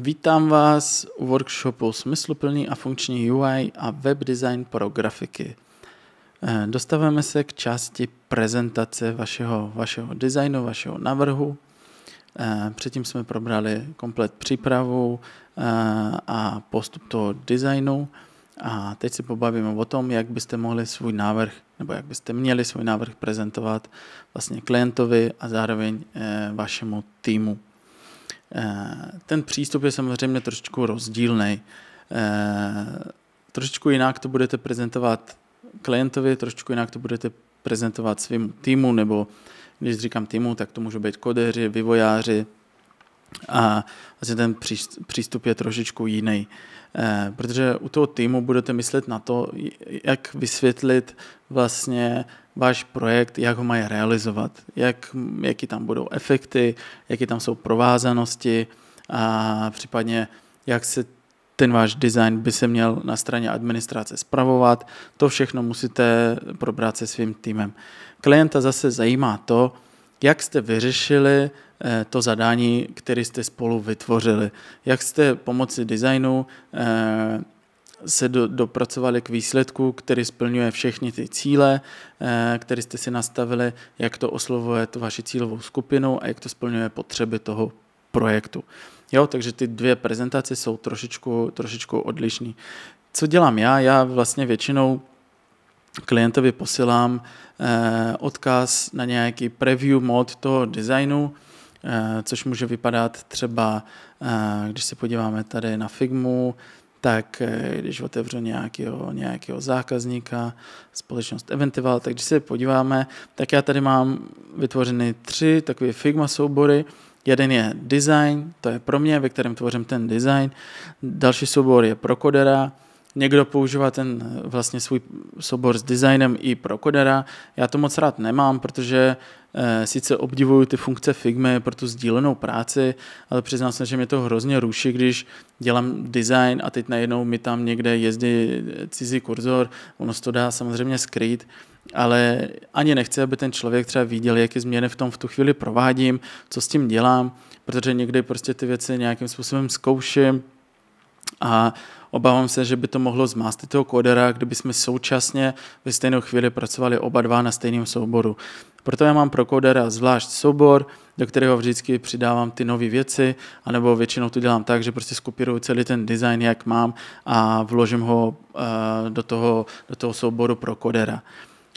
Vítám vás u workshopu Smysluplný a funkční UI a web design pro grafiky. Eh, dostáváme se k části prezentace vašeho, vašeho designu, vašeho navrhu. Eh, předtím jsme probrali komplet přípravu eh, a postup toho designu. A teď si pobavíme o tom, jak byste mohli svůj návrh, nebo jak byste měli svůj návrh prezentovat vlastně klientovi a zároveň vašemu týmu. Eh, ten přístup je samozřejmě trošičku rozdílný. Eh, trošičku jinak to budete prezentovat klientovi, trošičku jinak to budete prezentovat svým týmu, nebo když říkám týmu, tak to můžou být kodeři, vývojáři a vlastně ten přístup je trošičku jiný. Eh, protože u toho týmu budete myslet na to, jak vysvětlit vlastně váš projekt, jak ho mají realizovat, jak, jaký tam budou efekty, jaké tam jsou provázanosti a případně jak se ten váš design by se měl na straně administrace spravovat. To všechno musíte probrat se svým týmem. Klienta zase zajímá to, jak jste vyřešili eh, to zadání, které jste spolu vytvořili. Jak jste pomocí designu eh, se do, dopracovali k výsledku, který splňuje všechny ty cíle, eh, které jste si nastavili, jak to oslovuje tu vaši cílovou skupinu a jak to splňuje potřeby toho projektu. Jo, takže ty dvě prezentace jsou trošičku, trošičku odlišné. Co dělám já? Já vlastně většinou klientovi posílám eh, odkaz na nějaký preview mod toho designu, eh, což může vypadat třeba, eh, když se podíváme tady na Figmu, tak když otevřu nějakého, nějakého zákazníka, společnost Eventival, tak když se podíváme, tak já tady mám vytvořeny tři takové Figma soubory. Jeden je design, to je pro mě, ve kterém tvořím ten design. Další soubor je pro kodera, někdo používá ten eh, vlastně svůj soubor s designem i pro kodera. Já to moc rád nemám, protože e, sice obdivuju ty funkce Figma pro tu sdílenou práci, ale přiznám se, že mě to hrozně ruší, když dělám design a teď najednou mi tam někde jezdí cizí kurzor, ono se to dá samozřejmě skrýt, ale ani nechci, aby ten člověk třeba viděl, jaké změny v tom v tu chvíli provádím, co s tím dělám, protože někdy prostě ty věci nějakým způsobem zkouším a Obávám se, že by to mohlo zmást toho kodera, kdyby jsme současně ve stejnou chvíli pracovali oba dva na stejném souboru. Proto já mám pro kodera zvlášť soubor, do kterého vždycky přidávám ty nové věci, anebo většinou to dělám tak, že prostě skopíruju celý ten design, jak mám a vložím ho uh, do, toho, do toho souboru pro kodera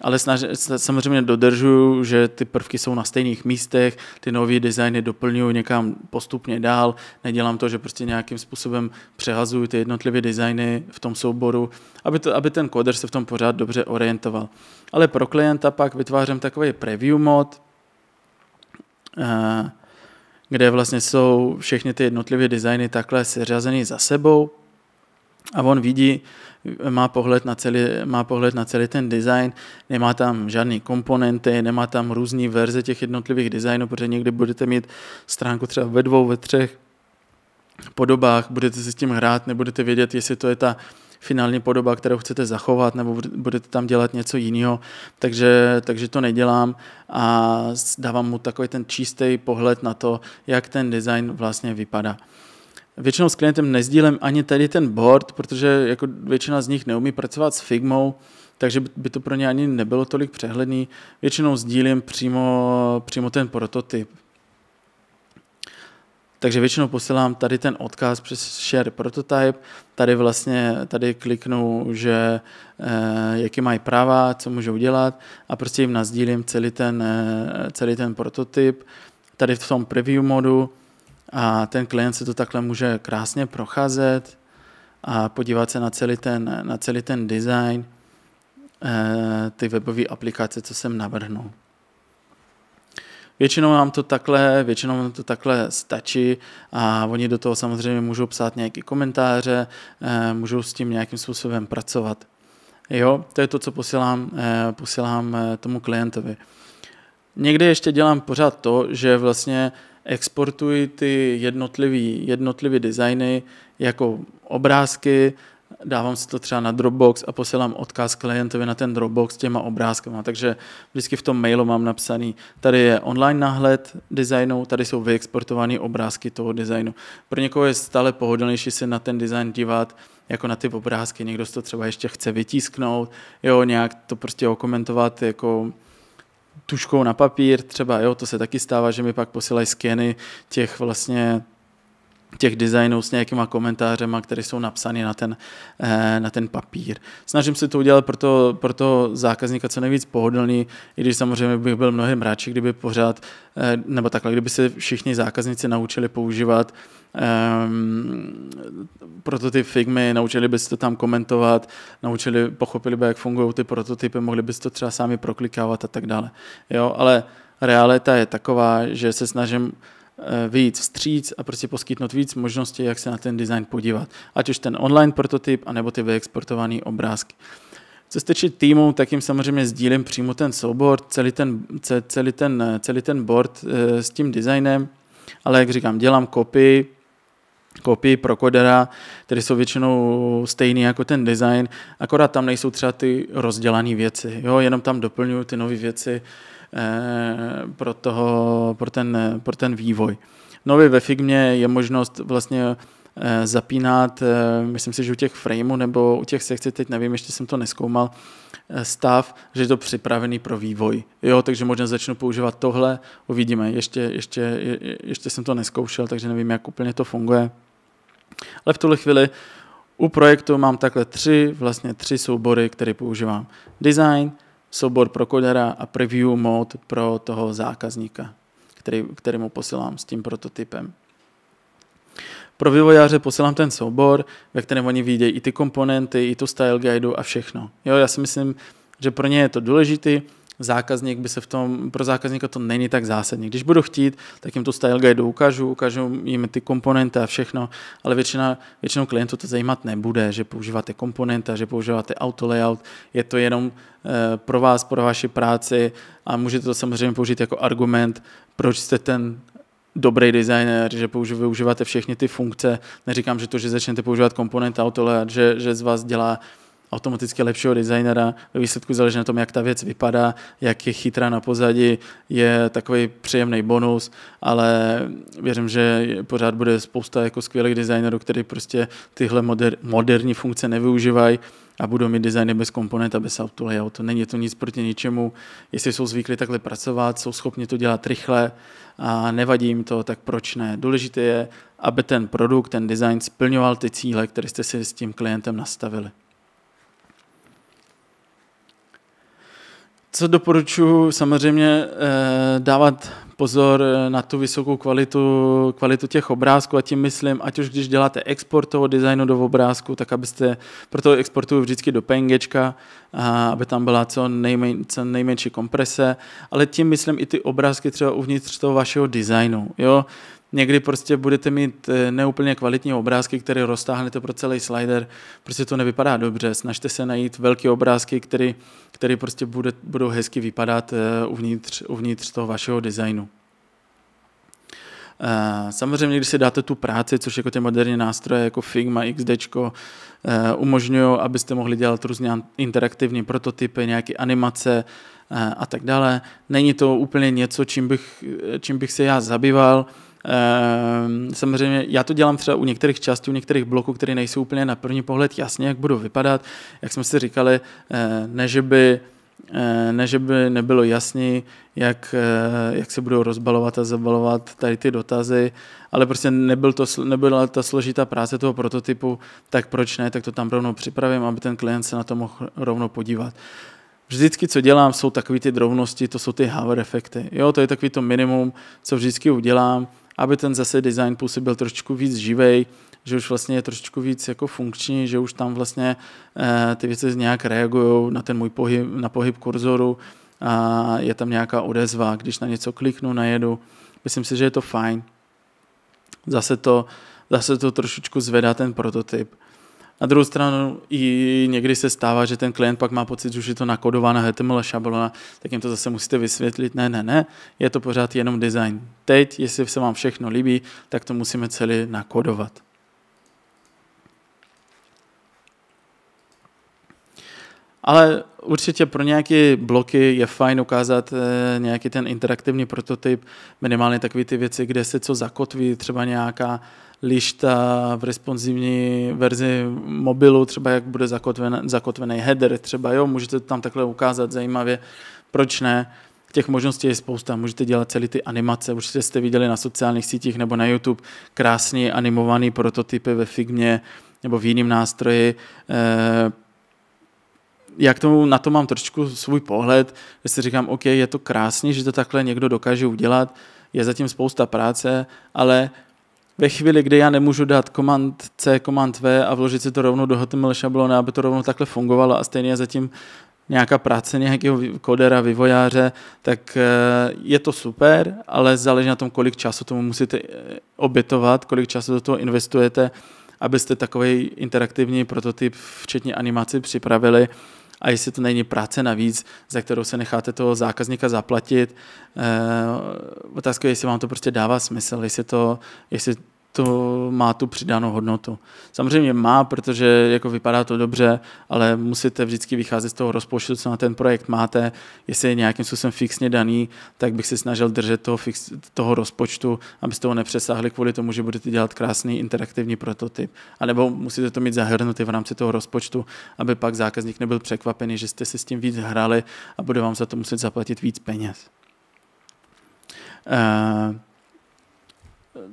ale snaž, samozřejmě dodržuju, že ty prvky jsou na stejných místech, ty nové designy doplňuji někam postupně dál, nedělám to, že prostě nějakým způsobem přehazuju ty jednotlivé designy v tom souboru, aby, to, aby ten koder se v tom pořád dobře orientoval. Ale pro klienta pak vytvářím takový preview mod, eh, kde vlastně jsou všechny ty jednotlivé designy takhle seřazeny za sebou a on vidí, má pohled na celý, má pohled na celý ten design, nemá tam žádné komponenty, nemá tam různé verze těch jednotlivých designů, protože někdy budete mít stránku třeba ve dvou, ve třech podobách, budete se s tím hrát, nebudete vědět, jestli to je ta finální podoba, kterou chcete zachovat, nebo budete tam dělat něco jiného, takže, takže to nedělám a dávám mu takový ten čistý pohled na to, jak ten design vlastně vypadá. Většinou s klientem nezdílem ani tady ten board, protože jako většina z nich neumí pracovat s Figmou, takže by to pro ně ani nebylo tolik přehledný. Většinou sdílím přímo, přímo ten prototyp. Takže většinou posílám tady ten odkaz přes share prototype, tady vlastně tady kliknu, že eh, jaký mají práva, co můžou dělat a prostě jim nazdílím celý ten, eh, celý ten prototyp. Tady v tom preview modu a ten klient se to takhle může krásně procházet a podívat se na celý ten, na celý ten design, eh, ty webové aplikace, co jsem navrhnul. Většinou nám to takhle, většinou nám to takhle stačí a oni do toho samozřejmě můžou psát nějaké komentáře, eh, můžou s tím nějakým způsobem pracovat. Jo, to je to, co posílám, eh, posílám tomu klientovi. Někdy ještě dělám pořád to, že vlastně exportuji ty jednotlivé jednotlivý designy jako obrázky dávám si to třeba na Dropbox a posílám odkaz klientovi na ten Dropbox s těma obrázkama. Takže vždycky v tom mailu mám napsaný, tady je online náhled designu, tady jsou vyexportované obrázky toho designu. Pro někoho je stále pohodlnější se na ten design dívat jako na ty obrázky. Někdo to třeba ještě chce vytisknout, jo, nějak to prostě okomentovat jako tuškou na papír, třeba, jo, to se taky stává, že mi pak posílají skeny těch vlastně těch designů s nějakýma komentářema, které jsou napsány na ten, eh, na ten papír. Snažím se to udělat pro, to, pro to zákazníka co nejvíc pohodlný, i když samozřejmě bych byl mnohem radši, kdyby pořád, eh, nebo takhle, kdyby se všichni zákazníci naučili používat um, prototyp Figmy, naučili by se to tam komentovat, naučili, pochopili by, jak fungují ty prototypy, mohli by to třeba sami proklikávat a tak dále. Jo, ale realita je taková, že se snažím vyjít vstříc a prostě poskytnout víc možností, jak se na ten design podívat. Ať už ten online prototyp, anebo ty vyexportované obrázky. Co se týče týmu, tak jim samozřejmě sdílím přímo ten soubor, celý ten, celý ten, celý ten board eh, s tím designem, ale jak říkám, dělám kopii, kopii pro kodera, které jsou většinou stejné jako ten design, akorát tam nejsou třeba ty rozdělané věci, jo, jenom tam doplňuju ty nové věci, Eh, pro, toho, pro, ten, pro ten vývoj. Nově ve Figmě je možnost vlastně eh, zapínat, eh, myslím si, že u těch frameů nebo u těch sekcí, teď nevím, ještě jsem to neskoumal, stav, že je to připravený pro vývoj. Jo, takže možná začnu používat tohle, uvidíme. Ještě, ještě, ještě jsem to neskoušel, takže nevím, jak úplně to funguje. Ale v tuhle chvíli u projektu mám takhle tři, vlastně tři soubory, které používám. Design, soubor pro kodera a preview mod pro toho zákazníka, který, který mu posílám s tím prototypem. Pro vývojáře posílám ten soubor, ve kterém oni vidějí i ty komponenty, i tu style guide a všechno. Jo, já si myslím, že pro ně je to důležité, zákazník by se v tom, pro zákazníka to není tak zásadní. Když budu chtít, tak jim to style guide ukážu, ukážu jim ty komponenty a všechno, ale většina, většinou klientů to zajímat nebude, že používáte komponenta, že používáte auto layout, je to jenom e, pro vás, pro vaši práci a můžete to samozřejmě použít jako argument, proč jste ten dobrý designer, že využíváte všechny ty funkce. Neříkám, že to, že začnete používat komponent layout, že, že z vás dělá automaticky lepšího designera. Ve výsledku záleží na tom, jak ta věc vypadá, jak je chytrá na pozadí, je takový příjemný bonus, ale věřím, že pořád bude spousta jako skvělých designerů, kteří prostě tyhle moder, moderní funkce nevyužívají a budou mít designy bez komponenta, bez auto layoutu. Není to nic proti ničemu. Jestli jsou zvyklí takhle pracovat, jsou schopni to dělat rychle a nevadí jim to, tak proč ne? Důležité je, aby ten produkt, ten design splňoval ty cíle, které jste si s tím klientem nastavili. Co doporučuji, samozřejmě eh, dávat pozor na tu vysokou kvalitu, kvalitu těch obrázků a tím myslím, ať už když děláte export toho designu do obrázku, tak abyste, proto exportuju vždycky do PNGčka, aby tam byla co, nejmen, co nejmenší komprese, ale tím myslím i ty obrázky třeba uvnitř toho vašeho designu. Jo? Někdy prostě budete mít eh, neúplně kvalitní obrázky, které roztáhnete pro celý slider, prostě to nevypadá dobře. Snažte se najít velké obrázky, které, které prostě bude, budou hezky vypadat eh, uvnitř, uvnitř toho vašeho designu. Eh, samozřejmě, když si dáte tu práci, což jako ty moderní nástroje jako Figma, XD, umožňují, abyste mohli dělat různě interaktivní prototypy, nějaké animace a tak dále. Není to úplně něco, čím bych, čím bych se já zabýval, Ehm, samozřejmě já to dělám třeba u některých částí, u některých bloků, které nejsou úplně na první pohled jasně, jak budou vypadat. Jak jsme si říkali, eh, ne že by, eh, ne, že by nebylo jasný, jak, eh, jak se budou rozbalovat a zabalovat tady ty dotazy, ale prostě nebyl to, nebyla ta složitá práce toho prototypu, tak proč ne, tak to tam rovnou připravím, aby ten klient se na to mohl rovnou podívat vždycky, co dělám, jsou takové ty drobnosti, to jsou ty hover efekty. Jo, to je takový to minimum, co vždycky udělám aby ten zase design působil trošičku víc živej, že už vlastně je trošičku víc jako funkční, že už tam vlastně eh, ty věci nějak reagují na ten můj pohyb, na pohyb kurzoru a je tam nějaká odezva, když na něco kliknu, najedu. Myslím si, že je to fajn. Zase to, zase to trošičku zvedá ten prototyp. Na druhou stranu i někdy se stává, že ten klient pak má pocit, že už je to nakodovaná HTML šablona, tak jim to zase musíte vysvětlit. Ne, ne, ne, je to pořád jenom design. Teď, jestli se vám všechno líbí, tak to musíme celý nakodovat. ale určitě pro nějaké bloky je fajn ukázat eh, nějaký ten interaktivní prototyp, minimálně takové ty věci, kde se co zakotví, třeba nějaká lišta v responsivní verzi mobilu, třeba jak bude zakotven, zakotvený header, třeba jo, můžete to tam takhle ukázat zajímavě, proč ne. Těch možností je spousta, můžete dělat celé ty animace, určitě jste viděli na sociálních sítích nebo na YouTube krásně animovaný prototypy ve Figmě nebo v jiném nástroji. Eh, jak tomu, na to mám trošku svůj pohled, že si říkám, OK, je to krásně, že to takhle někdo dokáže udělat, je zatím spousta práce, ale ve chvíli, kdy já nemůžu dát komand C, komand V a vložit si to rovnou do HTML šablony, aby to rovnou takhle fungovalo a stejně zatím nějaká práce nějakého kodera, vývojáře, tak eh, je to super, ale záleží na tom, kolik času tomu musíte eh, obětovat, kolik času do toho investujete, abyste takový interaktivní prototyp, včetně animaci, připravili a jestli to není práce navíc, za kterou se necháte toho zákazníka zaplatit. Eh, otázka je, jestli vám to prostě dává smysl, jestli, to, jestli to má tu přidanou hodnotu. Samozřejmě má, protože jako vypadá to dobře, ale musíte vždycky vycházet z toho rozpočtu, co na ten projekt máte. Jestli je nějakým způsobem fixně daný, tak bych se snažil držet toho, fix, toho rozpočtu, abyste ho nepřesáhli kvůli tomu, že budete dělat krásný interaktivní prototyp. A nebo musíte to mít zahrnutý v rámci toho rozpočtu, aby pak zákazník nebyl překvapený, že jste si s tím víc hrali a bude vám za to muset zaplatit víc peněz. Uh,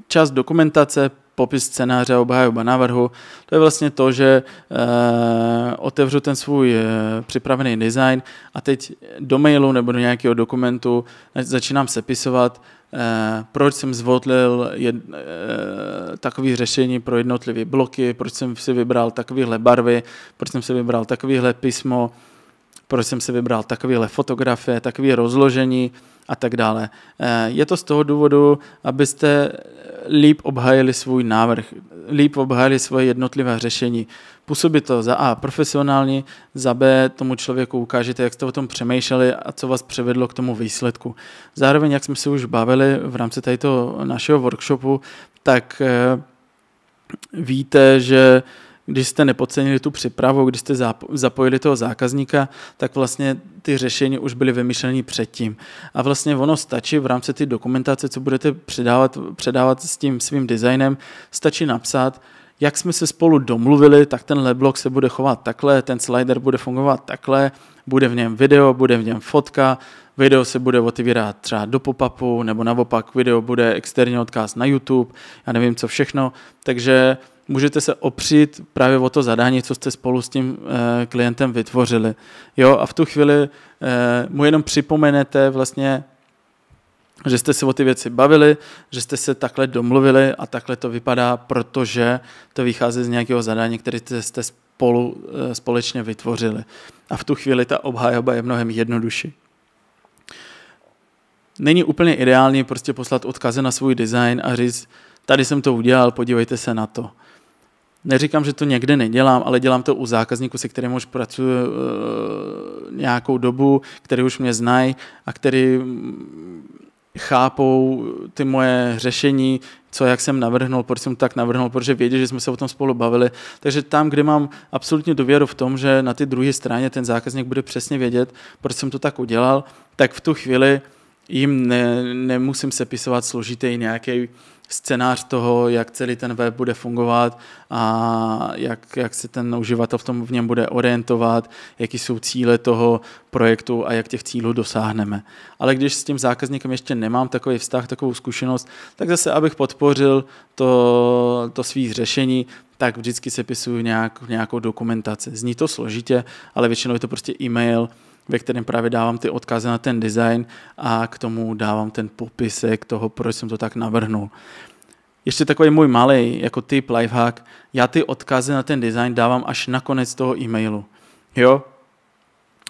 část dokumentace, popis scénáře obhajoba návrhu, to je vlastně to, že e, otevřu ten svůj e, připravený design a teď do mailu nebo do nějakého dokumentu začínám sepisovat, e, proč jsem zvolil e, takové řešení pro jednotlivé bloky, proč jsem si vybral takovéhle barvy, proč jsem si vybral takovéhle písmo, proč jsem si vybral takovéhle fotografie, takové rozložení a tak dále. Je to z toho důvodu, abyste líp obhájili svůj návrh, líp obhájili svoje jednotlivé řešení. Působí to za A profesionálně, za B tomu člověku ukážete, jak jste o tom přemýšleli a co vás převedlo k tomu výsledku. Zároveň, jak jsme se už bavili v rámci této našeho workshopu, tak eh, víte, že když jste nepodcenili tu připravu, když jste zapojili toho zákazníka, tak vlastně ty řešení už byly vymyšleny předtím. A vlastně ono stačí v rámci té dokumentace, co budete předávat, předávat s tím svým designem, stačí napsat, jak jsme se spolu domluvili, tak ten leblok se bude chovat takhle, ten slider bude fungovat takhle, bude v něm video, bude v něm fotka, video se bude otevírat třeba do pop-upu, nebo naopak video bude externí odkaz na YouTube, já nevím co všechno, takže můžete se opřít právě o to zadání, co jste spolu s tím eh, klientem vytvořili. Jo, a v tu chvíli eh, mu jenom připomenete vlastně, že jste se o ty věci bavili, že jste se takhle domluvili a takhle to vypadá, protože to vychází z nějakého zadání, které jste spolu eh, společně vytvořili. A v tu chvíli ta obhajoba je mnohem jednodušší. Není úplně ideální prostě poslat odkazy na svůj design a říct, tady jsem to udělal, podívejte se na to. Neříkám, že to někde nedělám, ale dělám to u zákazníků, se kterým už pracuji uh, nějakou dobu, který už mě znají a který chápou ty moje řešení, co jak jsem navrhnul, proč jsem tak navrhnul, protože vědí, že jsme se o tom spolu bavili. Takže tam, kde mám absolutně důvěru v tom, že na ty druhé straně ten zákazník bude přesně vědět, proč jsem to tak udělal, tak v tu chvíli jim ne, nemusím sepisovat složitý nějaký scénář toho, jak celý ten web bude fungovat a jak, jak se ten uživatel v tom v něm bude orientovat, jaký jsou cíle toho projektu a jak těch cílů dosáhneme. Ale když s tím zákazníkem ještě nemám takový vztah, takovou zkušenost, tak zase, abych podpořil to, to svých řešení, tak vždycky sepisuju nějak, nějakou dokumentaci. Zní to složitě, ale většinou je to prostě e-mail, ve kterém právě dávám ty odkazy na ten design a k tomu dávám ten popisek toho, proč jsem to tak navrhnul. Ještě takový můj malý jako tip, lifehack, já ty odkazy na ten design dávám až na konec toho e-mailu. Jo?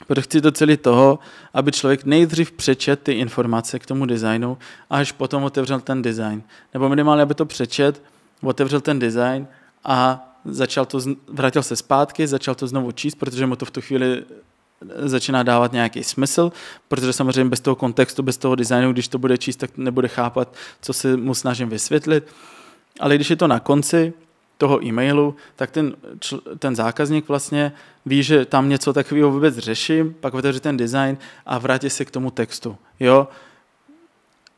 Protože chci celé toho, aby člověk nejdřív přečet ty informace k tomu designu a až potom otevřel ten design. Nebo minimálně, aby to přečet, otevřel ten design a začal to, vrátil se zpátky, začal to znovu číst, protože mu to v tu chvíli začíná dávat nějaký smysl, protože samozřejmě bez toho kontextu, bez toho designu, když to bude číst, tak nebude chápat, co se mu snažím vysvětlit. Ale když je to na konci, toho e-mailu, tak ten, ten zákazník vlastně ví, že tam něco takového vůbec řeším, pak otevře ten design a vrátí se k tomu textu. Jo?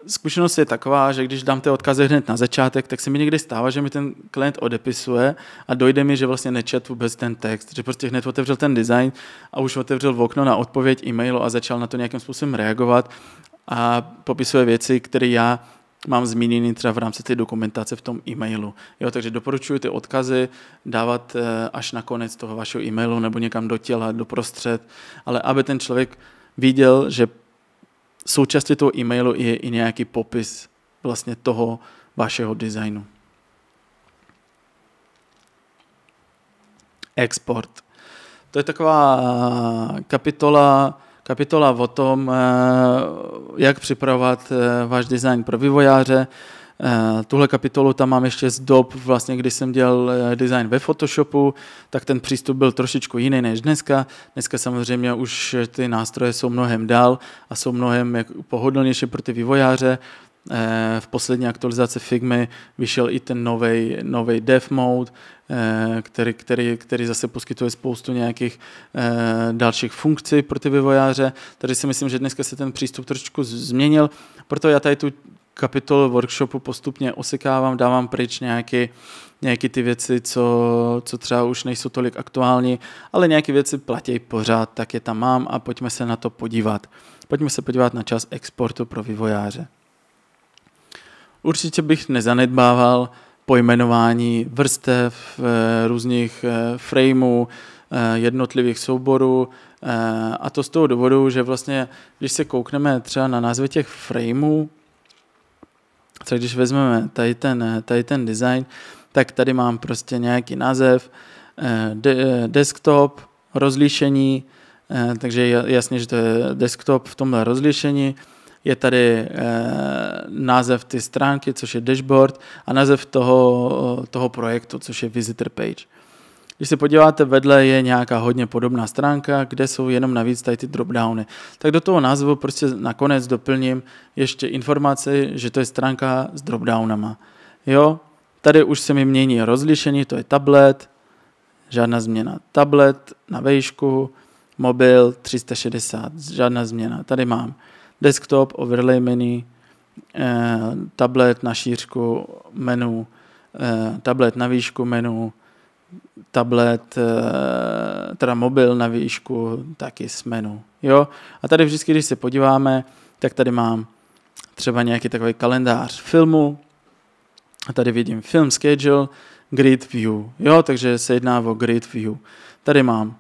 Zkušenost je taková, že když dám ty odkazy hned na začátek, tak se mi někdy stává, že mi ten klient odepisuje a dojde mi, že vlastně nečet vůbec ten text, že prostě hned otevřel ten design a už otevřel v okno na odpověď e-mailu a začal na to nějakým způsobem reagovat a popisuje věci, které já mám zmíněný třeba v rámci té dokumentace v tom e-mailu. Jo, takže doporučuji ty odkazy dávat eh, až na konec toho vašeho e-mailu nebo někam do těla, do prostřed, ale aby ten člověk viděl, že součástí toho e-mailu je i nějaký popis vlastně toho vašeho designu. Export. To je taková kapitola, kapitola o tom, eh, jak připravovat eh, váš design pro vývojáře. Eh, tuhle kapitolu tam mám ještě z dob, vlastně, kdy jsem dělal design ve Photoshopu, tak ten přístup byl trošičku jiný než dneska. Dneska samozřejmě už ty nástroje jsou mnohem dál a jsou mnohem pohodlnější pro ty vývojáře. V poslední aktualizaci Figmy vyšel i ten nový dev mode, Eh, který, který, který zase poskytuje spoustu nějakých eh, dalších funkcí pro ty vývojáře. Takže si myslím, že dneska se ten přístup trošičku změnil, proto já tady tu kapitolu workshopu postupně osekávám, dávám pryč nějaké nějaké ty věci, co, co třeba už nejsou tolik aktuální, ale nějaké věci platí pořád, tak je tam mám a pojďme se na to podívat. Pojďme se podívat na čas exportu pro vývojáře. Určitě bych nezanedbával pojmenování vrstev, eh, různých eh, frameů, eh, jednotlivých souborů. A to z toho důvodu, že vlastně, když se koukneme třeba na názvy těch frameů, tak když vezmeme tady ten, tady ten design, tak tady mám prostě nějaký název, de, desktop, rozlišení, takže jasně, že to je desktop v tomhle rozlišení, je tady eh, název ty stránky, což je dashboard a název toho, toho projektu, což je visitor page. Když se podíváte, vedle je nějaká hodně podobná stránka, kde jsou jenom navíc tady ty dropdowny. Tak do toho názvu prostě nakonec doplním ještě informaci, že to je stránka s dropdownama. Jo, tady už se mi mění rozlišení, to je tablet, žádná změna. Tablet na vejšku, mobil 360, žádná změna. Tady mám desktop, overlay menu, eh, tablet na šířku menu, eh, tablet na výšku menu, tablet, eh, teda mobil na výšku, taky s menu. Jo? A tady vždycky, když se podíváme, tak tady mám třeba nějaký takový kalendář filmu, a tady vidím film schedule, grid view, jo, takže se jedná o grid view. Tady mám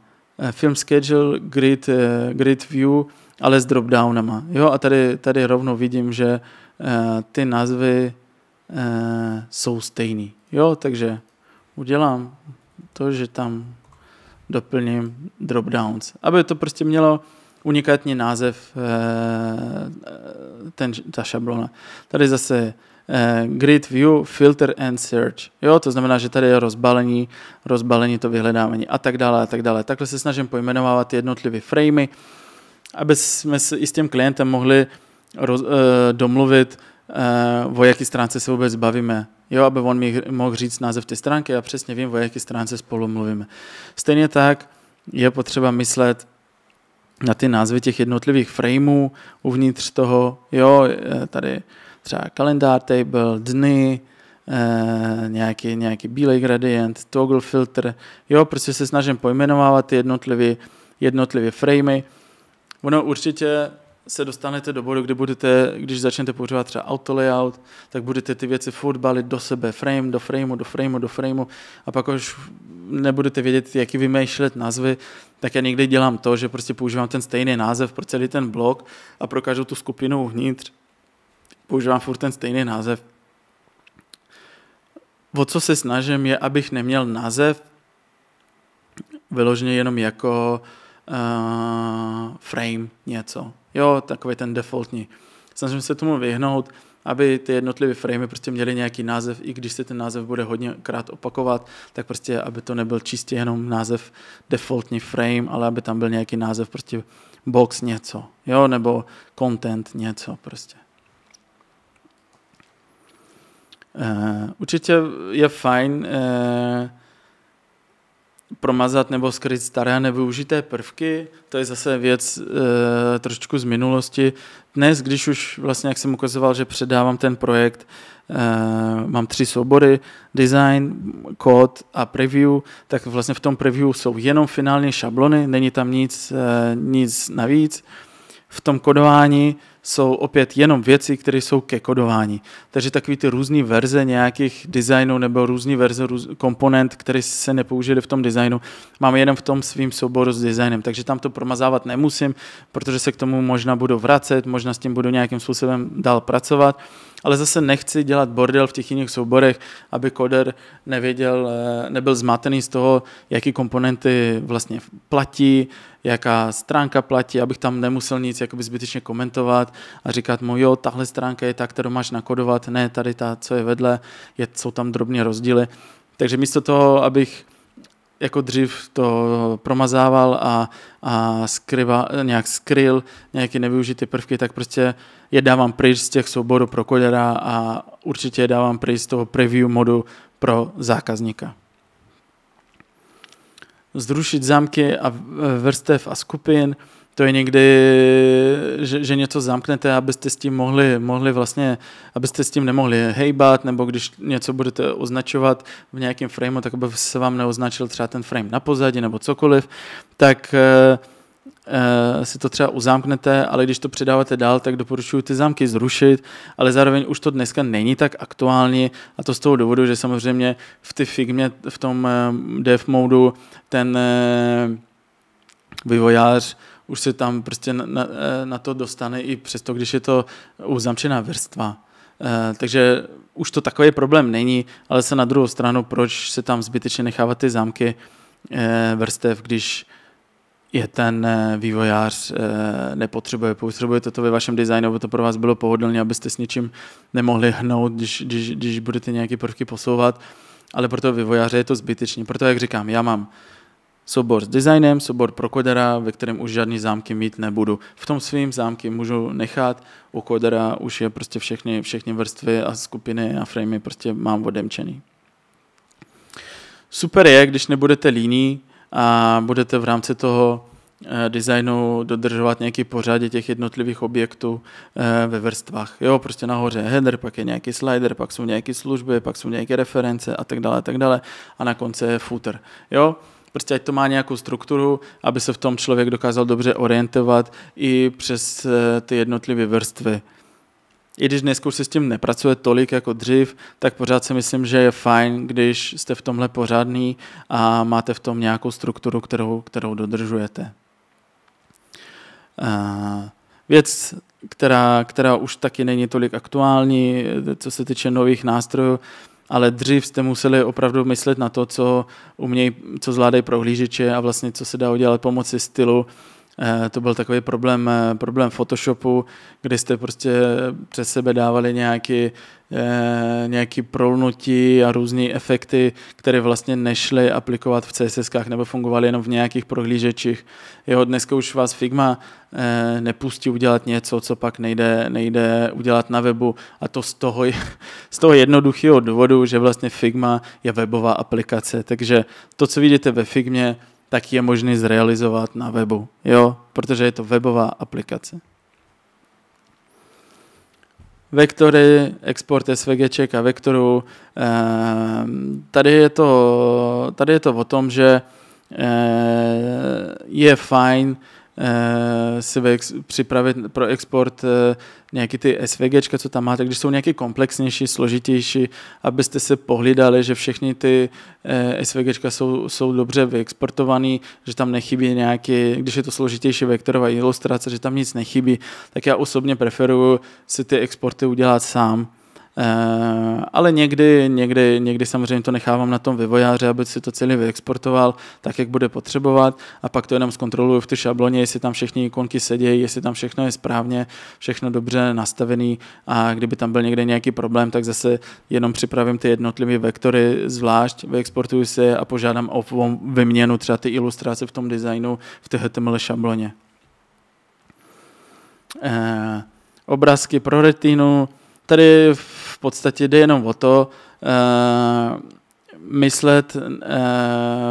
film schedule, grid, grid view, ale s dropdownama. Jo, a tady, tady rovnou vidím, že ty názvy jsou stejný. Jo, takže udělám to, že tam doplním dropdowns, aby to prostě mělo unikátní název uh, ten, ta šablona. Tady zase uh, grid view, filter and search. Jo, to znamená, že tady je rozbalení, rozbalení to vyhledávání a tak dále a tak dále. Takhle se snažím pojmenovávat jednotlivé framey, aby jsme se i s tím klientem mohli roz, uh, domluvit, o jaký stránce se vůbec bavíme. Jo, aby on mi mohl říct název té stránky a přesně vím, o jaké stránce spolu mluvíme. Stejně tak je potřeba myslet na ty názvy těch jednotlivých frameů uvnitř toho, jo, tady třeba kalendár table, dny, eh, nějaký, nějaký bílej gradient, toggle filter, jo, prostě se snažím pojmenovávat ty jednotlivé jednotlivé framey, Ono určitě se dostanete do bodu, kdy budete, když začnete používat třeba auto layout, tak budete ty věci furt balit do sebe, frame do frameu, do frameu, do frameu a pak už nebudete vědět, jaký vymýšlet názvy, tak já někdy dělám to, že prostě používám ten stejný název pro celý ten blok a pro každou tu skupinu uvnitř používám furt ten stejný název. O co se snažím je, abych neměl název vyloženě jenom jako uh, frame něco. Jo, takový ten defaultní. Snažím se tomu vyhnout, aby ty jednotlivé framey prostě měly nějaký název, i když se ten název bude hodně krát opakovat, tak prostě, aby to nebyl čistě jenom název defaultní frame, ale aby tam byl nějaký název prostě box něco, jo, nebo content něco prostě. určitě je fajn promazat nebo skryt staré nevyužité prvky. To je zase věc e, trošku z minulosti. Dnes, když už vlastně, jak jsem ukazoval, že předávám ten projekt, e, mám tři soubory, design, kód a preview, tak vlastně v tom preview jsou jenom finální šablony, není tam nic, e, nic navíc. V tom kodování jsou opět jenom věci, které jsou ke kodování. Takže takový ty různé verze nějakých designů nebo různé verze růz, komponent, které se nepoužili v tom designu, mám jenom v tom svým souboru s designem. Takže tam to promazávat nemusím, protože se k tomu možná budu vracet, možná s tím budu nějakým způsobem dál pracovat ale zase nechci dělat bordel v těch jiných souborech, aby koder nevěděl, eh, nebyl zmatený z toho, jaký komponenty vlastně platí, jaká stránka platí, abych tam nemusel nic jakoby zbytečně komentovat a říkat mu, jo, tahle stránka je ta, kterou máš nakodovat, ne, tady ta, co je vedle, je, jsou tam drobně rozdíly. Takže místo toho, abych jako dřív to promazával a, a skryva, nějak skryl nějaké nevyužité prvky, tak prostě je dávám pryč z těch souborů pro kodera a určitě je dávám pryč z toho preview modu pro zákazníka. Zrušit zámky a vrstev a skupin, to je někdy, že, že něco zamknete, abyste s tím mohli, mohli vlastně, abyste s tím nemohli hejbat, nebo když něco budete označovat v nějakém frameu, tak aby se vám neoznačil třeba ten frame na pozadí nebo cokoliv, tak uh, uh, si to třeba uzámknete, ale když to předáváte dál, tak doporučuji ty zámky zrušit, ale zároveň už to dneska není tak aktuální a to z toho důvodu, že samozřejmě v ty Figmě, v tom uh, dev modu ten vývojář už se tam prostě na, na, na to dostane i přesto, když je to uzamčená vrstva. Takže už to takový problém není, ale se na druhou stranu, proč se tam zbytečně nechávat ty zámky vrstev, když je ten eh, vývojář eh, nepotřebuje. Potřebujete to ve vašem designu, aby to pro vás bylo pohodlné, abyste s něčím nemohli hnout, když, když, když budete nějaké prvky posouvat, ale pro toho vývojáře je to zbytečné. Proto, jak říkám, já mám soubor s designem, soubor pro kodera, ve kterém už žádný zámky mít nebudu. V tom svým zámky můžu nechat, u kodera už je prostě všechny, všechny vrstvy a skupiny a framey prostě mám odemčený. Super je, když nebudete líní, a budete v rámci toho eh, designu dodržovat nějaký pořadě těch jednotlivých objektů eh, ve vrstvách. Jo, prostě nahoře header, pak je nějaký slider, pak jsou nějaké služby, pak jsou nějaké reference a tak dále, tak dále. A na konci je footer. Jo, prostě ať to má nějakou strukturu, aby se v tom člověk dokázal dobře orientovat i přes eh, ty jednotlivé vrstvy i když dneska už se s tím nepracuje tolik jako dřív, tak pořád si myslím, že je fajn, když jste v tomhle pořádný a máte v tom nějakou strukturu, kterou, kterou dodržujete. Věc, která, která už taky není tolik aktuální, co se týče nových nástrojů, ale dřív jste museli opravdu myslet na to, co umějí, co zvládají prohlížeče a vlastně co se dá udělat pomocí stylu to byl takový problém, eh, problém Photoshopu, kdy jste prostě přes sebe dávali nějaký, eh, nějaký prolnutí a různé efekty, které vlastně nešly aplikovat v CSS nebo fungovaly jenom v nějakých prohlížečích. Jo, dneska už vás Figma nepustí udělat něco, co pak nejde, nejde udělat na webu a to z toho, z toho jednoduchého důvodu, že vlastně Figma je webová aplikace, takže to, co vidíte ve Figmě, tak je možný zrealizovat na webu, jo, protože je to webová aplikace. Vektory, export SVG a vektoru. Ehm, tady je to, tady je to o tom, že eh, je fajn Eh, si připravit pro export eh, nějaký ty SVG, co tam máte, když jsou nějaké komplexnější, složitější, abyste se pohlídali, že všechny ty eh, SVG jsou, jsou dobře vyexportované, že tam nechybí nějaký, když je to složitější vektorová ilustrace, že tam nic nechybí, tak já osobně preferuji si ty exporty udělat sám ale někdy, někdy, někdy samozřejmě to nechávám na tom vývojáře, aby si to celý vyexportoval tak, jak bude potřebovat. A pak to jenom zkontroluju v té šabloně, jestli tam všechny ikonky sedějí, jestli tam všechno je správně, všechno dobře nastavený. A kdyby tam byl někde nějaký problém, tak zase jenom připravím ty jednotlivé vektory zvlášť, vyexportuju si a požádám o vyměnu třeba ty ilustrace v tom designu v té HTML šabloně. Eh, obrázky pro retinu, tady v podstatě jde jenom o to, myslet,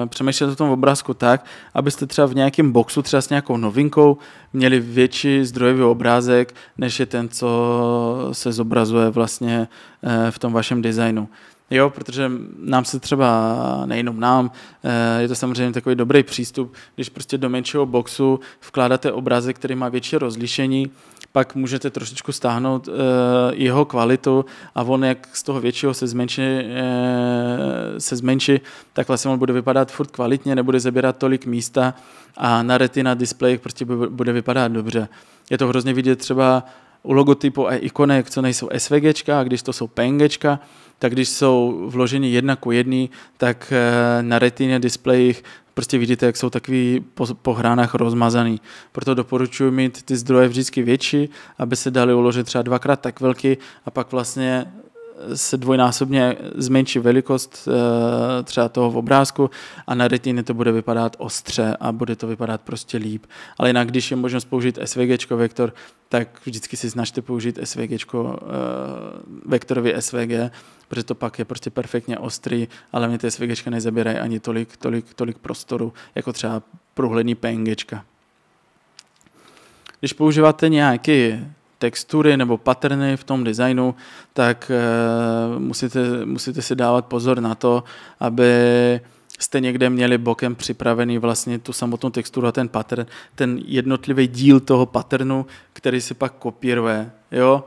přemýšlet o tom obrázku tak, abyste třeba v nějakém boxu, třeba s nějakou novinkou, měli větší zdrojový obrázek, než je ten, co se zobrazuje vlastně v tom vašem designu. Jo, protože nám se třeba, nejenom nám, je to samozřejmě takový dobrý přístup, když prostě do menšího boxu vkládáte obrázek, který má větší rozlišení, pak můžete trošičku stáhnout uh, jeho kvalitu a on jak z toho většího se zmenší, uh, se zmenší, tak vlastně on bude vypadat furt kvalitně, nebude zabírat tolik místa a na retina displejích prostě bude vypadat dobře. Je to hrozně vidět třeba u logotypu a ikonek, co nejsou SVGčka, a když to jsou PNGčka, tak když jsou vloženi jedna ku jedný, tak eh, na retině displejích prostě vidíte, jak jsou takový po, po hránách rozmazaný. Proto doporučuji mít ty zdroje vždycky větší, aby se dali uložit třeba dvakrát tak velký a pak vlastně se dvojnásobně zmenší velikost eh, třeba toho v obrázku a na retině to bude vypadat ostře a bude to vypadat prostě líp. Ale jinak, když je možnost použít SVG vektor, tak vždycky si snažte použít SVG, eh, vektorový SVG, protože to pak je prostě perfektně ostrý, ale mě ty SVG nezabírají ani tolik, tolik, tolik prostoru, jako třeba průhledný PNG. Když používáte nějaký textury nebo patterny v tom designu, tak uh, musíte, musíte si dávat pozor na to, aby jste někde měli bokem připravený vlastně tu samotnou texturu a ten pattern, ten jednotlivý díl toho patternu, který se pak kopíruje. Jo?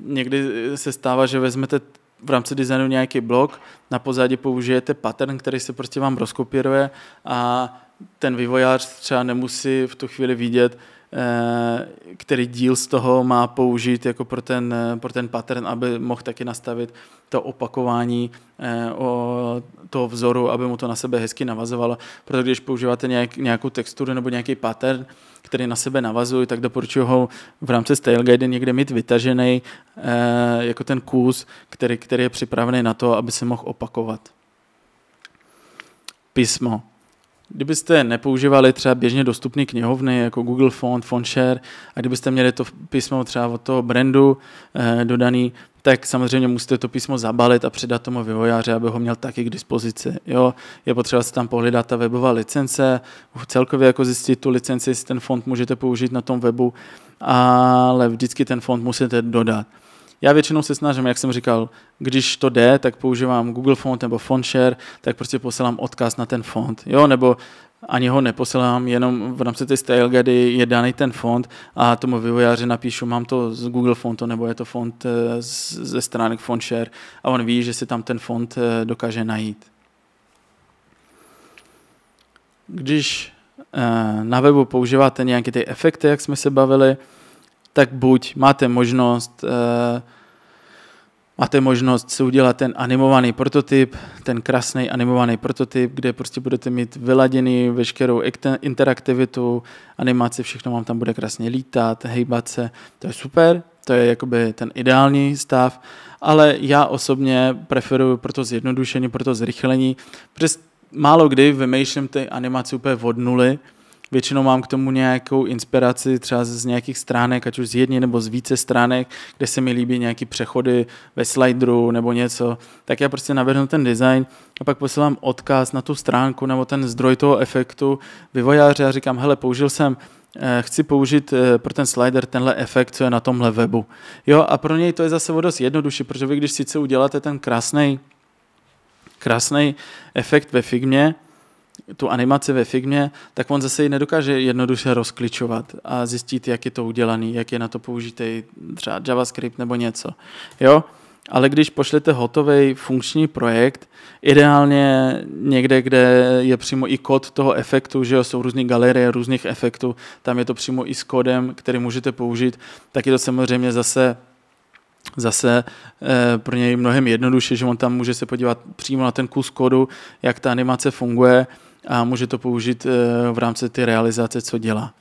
Někdy se stává, že vezmete v rámci designu nějaký blok, na pozadí použijete pattern, který se prostě vám rozkopíruje a ten vývojář třeba nemusí v tu chvíli vidět, Eh, který díl z toho má použít jako pro ten, eh, pro ten pattern, aby mohl taky nastavit to opakování eh, o toho vzoru, aby mu to na sebe hezky navazovalo. Protože když používáte nějak, nějakou texturu nebo nějaký pattern, který na sebe navazuje, tak doporučuji ho v rámci Style Guide někde mít vytažený jako ten kus, který, který je připravený na to, aby se mohl opakovat. Písmo. Kdybyste nepoužívali třeba běžně dostupné knihovny jako Google Font, Fontshare a kdybyste měli to písmo třeba od toho brandu eh, dodaný, tak samozřejmě musíte to písmo zabalit a předat tomu vývojáři, aby ho měl taky k dispozici. Jo? Je potřeba si tam pohledat ta webová licence, celkově jako zjistit tu licenci, jestli ten font můžete použít na tom webu, ale vždycky ten font musíte dodat. Já většinou se snažím, jak jsem říkal, když to jde, tak používám Google Font nebo Fontshare, tak prostě posílám odkaz na ten font, jo, nebo ani ho neposílám, jenom v rámci té style guide je daný ten font a tomu vývojáři napíšu, mám to z Google Fontu, nebo je to font eh, ze stránek Fontshare a on ví, že si tam ten font eh, dokáže najít. Když eh, na webu používáte nějaké ty efekty, jak jsme se bavili, tak buď máte možnost uh, máte možnost si udělat ten animovaný prototyp, ten krásný animovaný prototyp, kde prostě budete mít vyladěný veškerou interaktivitu, animaci, všechno vám tam bude krásně lítat, hejbat se, to je super, to je jakoby ten ideální stav, ale já osobně preferuji pro to zjednodušení, pro to zrychlení, protože málo kdy vymýšlím ty animace úplně od nuly, Většinou mám k tomu nějakou inspiraci třeba z nějakých stránek, ať už z jedné nebo z více stránek, kde se mi líbí nějaké přechody ve slideru nebo něco, tak já prostě navrhnu ten design a pak posílám odkaz na tu stránku nebo ten zdroj toho efektu vyvojáře a říkám, hele, použil jsem eh, chci použít eh, pro ten slider tenhle efekt, co je na tomhle webu. Jo, a pro něj to je zase o dost jednodušší, protože vy, když sice uděláte ten krásný krásný efekt ve Figmě, tu animaci ve Figmě, tak on zase ji nedokáže jednoduše rozkličovat a zjistit, jak je to udělaný, jak je na to použitý třeba JavaScript nebo něco. Jo? Ale když pošlete hotový funkční projekt, ideálně někde, kde je přímo i kód toho efektu, že jo, jsou různé galerie různých efektů, tam je to přímo i s kódem, který můžete použít, tak je to samozřejmě zase zase e, pro něj mnohem jednodušší, že on tam může se podívat přímo na ten kus kódu, jak ta animace funguje a může to použít e, v rámci ty realizace, co dělá.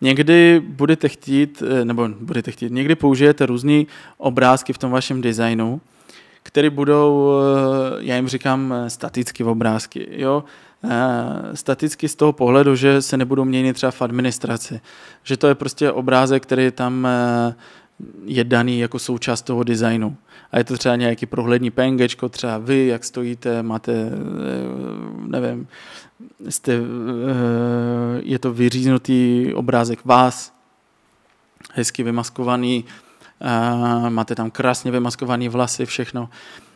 Někdy budete chtít, e, nebo budete chtít, někdy použijete různé obrázky v tom vašem designu, které budou, já jim říkám, statické obrázky. Jo? Eh, staticky z toho pohledu, že se nebudou měnit třeba v administraci. Že to je prostě obrázek, který tam eh, je daný jako součást toho designu. A je to třeba nějaký prohlední PNG, třeba vy, jak stojíte, máte, eh, nevím, jste, eh, je to vyříznutý obrázek vás, hezky vymaskovaný, máte tam krásně vymaskovaný vlasy, všechno.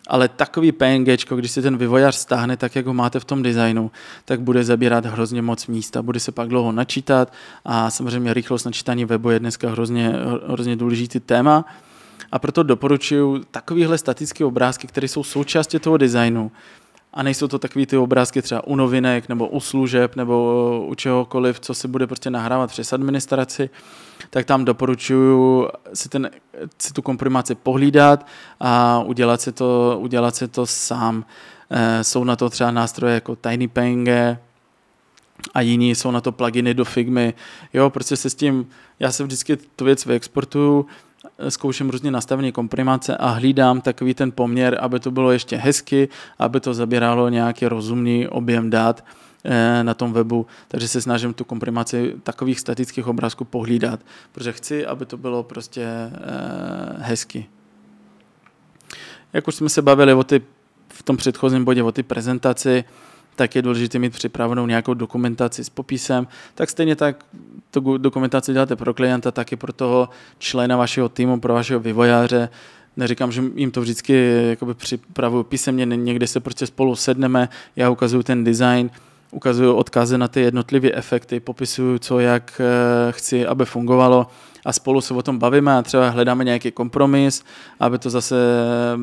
Ale takový PNG, když si ten vývojář stáhne tak, jak ho máte v tom designu, tak bude zabírat hrozně moc místa, bude se pak dlouho načítat. A samozřejmě rychlost načítání webu je dneska hrozně, hrozně důležitý téma. A proto doporučuji takovéhle statické obrázky, které jsou součástí toho designu, a nejsou to takový ty obrázky třeba u novinek nebo u služeb nebo u čehokoliv, co se bude prostě nahrávat přes administraci, tak tam doporučuji si, ten, si tu komprimaci pohlídat a udělat si to, udělat si to sám. E, jsou na to třeba nástroje jako TinyPNG a jiní jsou na to pluginy do Figmy. Jo, prostě se s tím, já se vždycky tu věc vyexportuju, zkouším různě nastavení komprimace a hlídám takový ten poměr, aby to bylo ještě hezky, aby to zabíralo nějaký rozumný objem dat eh, na tom webu, takže se snažím tu komprimaci takových statických obrázků pohlídat, protože chci, aby to bylo prostě eh, hezky. Jak už jsme se bavili o ty, v tom předchozím bodě o ty prezentaci, tak je důležité mít připravenou nějakou dokumentaci s popisem, tak stejně tak tu dokumentaci děláte pro klienta, tak i pro toho člena vašeho týmu, pro vašeho vývojáře. Neříkám, že jim to vždycky jakoby připravuju písemně, někde se prostě spolu sedneme, já ukazuju ten design, ukazuju odkazy na ty jednotlivé efekty, popisuju, co jak eh, chci, aby fungovalo a spolu se o tom bavíme a třeba hledáme nějaký kompromis, aby to zase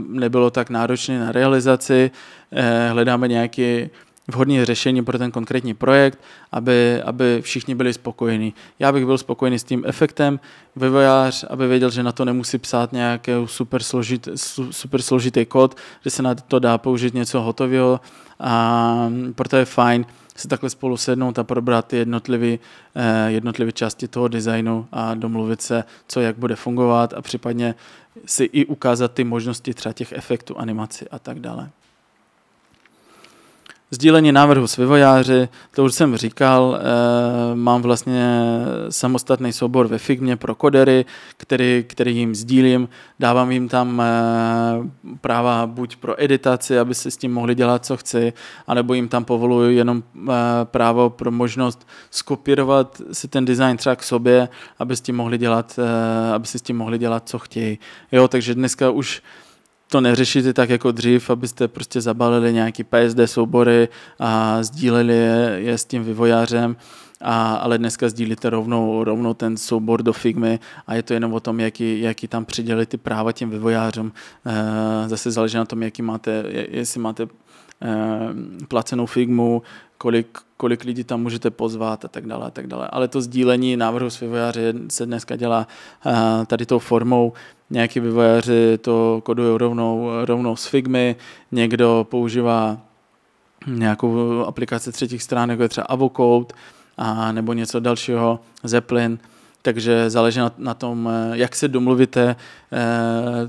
nebylo tak náročné na realizaci, eh, hledáme nějaký vhodné řešení pro ten konkrétní projekt, aby, aby všichni byli spokojení. Já bych byl spokojený s tím efektem, vývojář, aby věděl, že na to nemusí psát nějaký super, složit, super složitý kód, že se na to dá použít něco hotového a proto je fajn se takhle spolu sednout a probrat ty jednotlivé eh, jednotlivé části toho designu a domluvit se, co jak bude fungovat a případně si i ukázat ty možnosti třeba těch efektů, animací a tak dále. Sdílení návrhu s vývojáři, to už jsem říkal, eh, mám vlastně samostatný soubor ve Figmě pro kodery, který, který jim sdílím, dávám jim tam eh, práva buď pro editaci, aby si s tím mohli dělat, co chci, anebo jim tam povoluju jenom eh, právo pro možnost skopírovat si ten design třeba k sobě, aby s tím mohli dělat, aby si s tím mohli dělat, co chtějí. Jo, takže dneska už to neřešíte tak jako dřív, abyste prostě zabalili nějaký PSD soubory a sdíleli je, je s tím vývojářem, a, ale dneska sdílíte rovnou, rovnou ten soubor do Figmy a je to jenom o tom, jaký, jaký tam přidělit ty práva těm vývojářům. E, zase záleží na tom, jaký máte, jestli máte e, placenou Figmu, kolik, kolik lidí tam můžete pozvat a tak dále a tak dále. Ale to sdílení návrhu s vývojáři se dneska dělá e, tady tou formou, nějaký vývojáři to kodují rovnou, rovnou s Figmy, někdo používá nějakou aplikaci třetích stran, jako je třeba Avocode, a nebo něco dalšího, Zeppelin, takže záleží na, na tom, eh, jak se domluvíte, eh,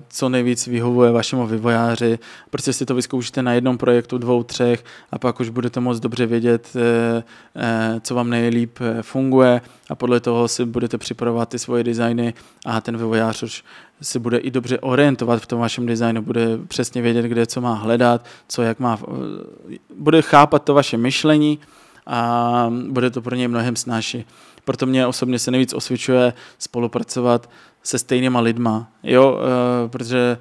co nejvíc vyhovuje vašemu vývojáři, protože si to vyzkoušíte na jednom projektu, dvou, třech a pak už budete moc dobře vědět, eh, co vám nejlíp funguje. A podle toho si budete připravovat ty svoje designy a ten vývojář už si bude i dobře orientovat v tom vašem designu, bude přesně vědět, kde co má hledat, co jak má, bude chápat to vaše myšlení a bude to pro něj mnohem snažší. Proto mě osobně se nejvíc osvědčuje spolupracovat se stejnýma lidma, jo, e, protože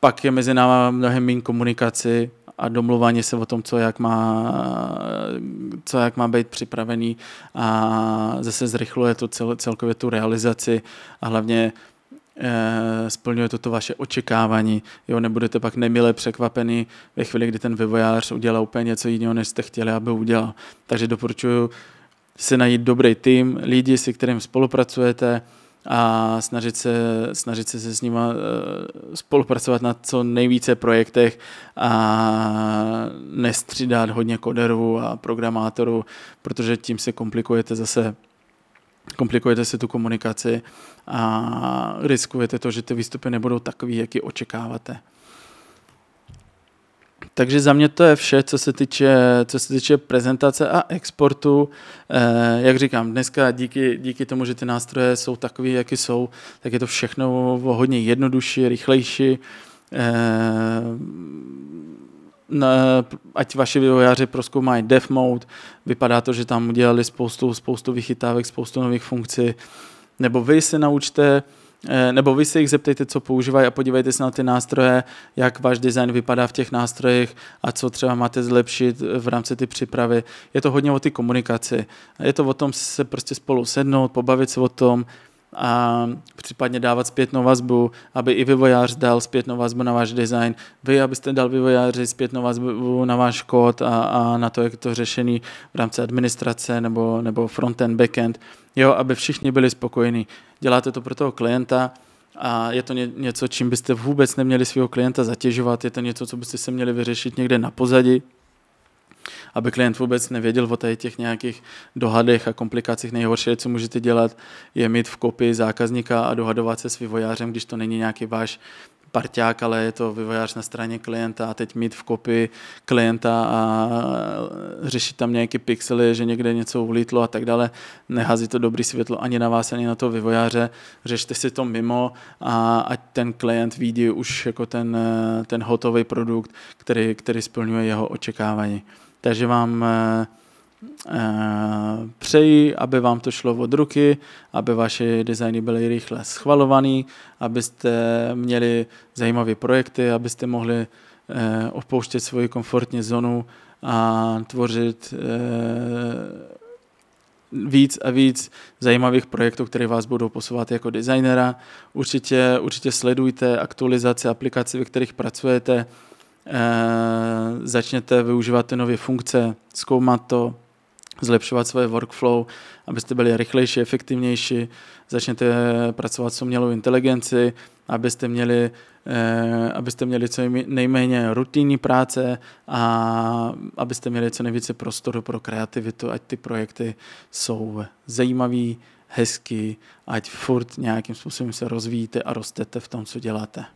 pak je mezi námi mnohem méně komunikaci a domluvání se o tom, co jak má, co jak má být připravený a zase zrychluje to cel, celkově tu realizaci a hlavně splňuje to, to vaše očekávání. Jo, nebudete pak nemile překvapený ve chvíli, kdy ten vývojář udělá úplně něco jiného, než jste chtěli, aby udělal. Takže doporučuji si najít dobrý tým, lidi, se kterým spolupracujete a snažit se, snažit se, se s nimi eh, spolupracovat na co nejvíce projektech a nestřídat hodně koderů a programátorů, protože tím se komplikujete zase komplikujete si tu komunikaci a riskujete to, že ty výstupy nebudou takový, jaký očekáváte. takže za mě to je vše, co se týče, co se týče prezentace a exportu. Eh, jak říkám, dneska díky, díky tomu, že ty nástroje jsou takové, jaké jsou, tak je to všechno hodně jednodušší, rychlejší. Eh, ať vaši vývojáři proskoumají dev mode, vypadá to, že tam udělali spoustu, spoustu vychytávek, spoustu nových funkcí, nebo vy se naučte Eh, nebo vy se jich zeptejte, co používají a podívejte se na ty nástroje, jak váš design vypadá v těch nástrojích a co třeba máte zlepšit v rámci ty přípravy. Je to hodně o ty komunikaci. Je to o tom se prostě spolu sednout, pobavit se o tom, a případně dávat zpětnou vazbu, aby i vývojář dal zpětnou vazbu na váš design, vy, abyste dal vývojáři zpětnou vazbu na váš kód a, a na to, jak to řešený v rámci administrace nebo, nebo frontend, backend, jo, aby všichni byli spokojení. Děláte to pro toho klienta, a je to něco, čím byste vůbec neměli svého klienta zatěžovat, je to něco, co byste se měli vyřešit někde na pozadí, aby klient vůbec nevěděl o těch nějakých dohadech a komplikacích. Nejhorší, co můžete dělat, je mít v kopii zákazníka a dohadovat se s vývojářem, když to není nějaký váš parťák, ale je to vývojář na straně klienta a teď mít v kopii klienta a řešit tam nějaké pixely, že někde něco ulítlo a tak dále. Nehází to dobrý světlo ani na vás, ani na toho vývojáře. Řešte si to mimo a ať ten klient vidí už jako ten, ten hotový produkt, který, který splňuje jeho očekávání. Takže vám eh, eh, přeji, aby vám to šlo od ruky, aby vaše designy byly rychle schvalované, abyste měli zajímavé projekty, abyste mohli eh, opouštět svoji komfortní zónu a tvořit víc a víc zajímavých projektů, které vás budou posouvat jako designera. Určitě, určitě sledujte aktualizace aplikací, ve kterých pracujete, začněte využívat ty nové funkce, zkoumat to, zlepšovat svoje workflow, abyste byli rychlejší, efektivnější, začněte pracovat s umělou inteligenci, abyste měli, eh, abyste měli co nejméně rutinní práce a abyste měli co nejvíce prostoru pro kreativitu, ať ty projekty jsou zajímavý, hezký, ať furt nějakým způsobem se rozvíjíte a rostete v tom, co děláte.